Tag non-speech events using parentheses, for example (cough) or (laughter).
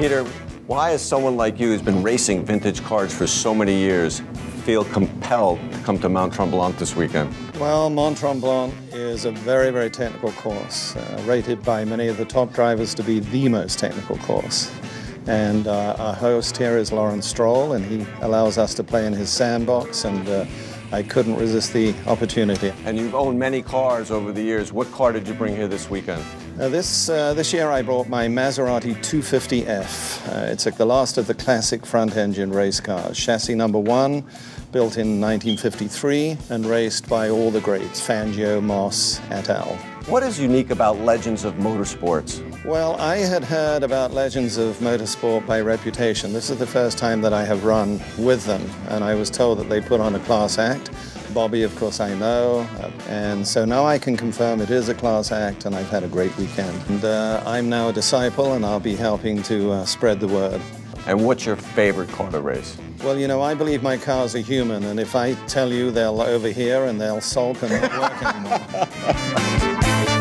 Peter, why is someone like you who's been racing vintage cars for so many years feel compelled to come to Mont Tremblant this weekend? Well, Mont Tremblant is a very, very technical course, uh, rated by many of the top drivers to be the most technical course. And uh, our host here is Lawrence Stroll, and he allows us to play in his sandbox, and uh, I couldn't resist the opportunity. And you've owned many cars over the years. What car did you bring here this weekend? Uh, this, uh, this year I brought my Maserati 250F. Uh, it's the last of the classic front-engine race cars. Chassis number one, built in 1953 and raced by all the greats, Fangio, Moss, et al. What is unique about Legends of Motorsports? Well, I had heard about Legends of Motorsport by reputation. This is the first time that I have run with them, and I was told that they put on a class act. Bobby, of course, I know, uh, and so now I can confirm it is a class act, and I've had a great weekend. And uh, I'm now a disciple, and I'll be helping to uh, spread the word. And what's your favorite car to race? Well, you know, I believe my cars are human, and if I tell you they'll over here and they'll sulk and not work anymore. (laughs)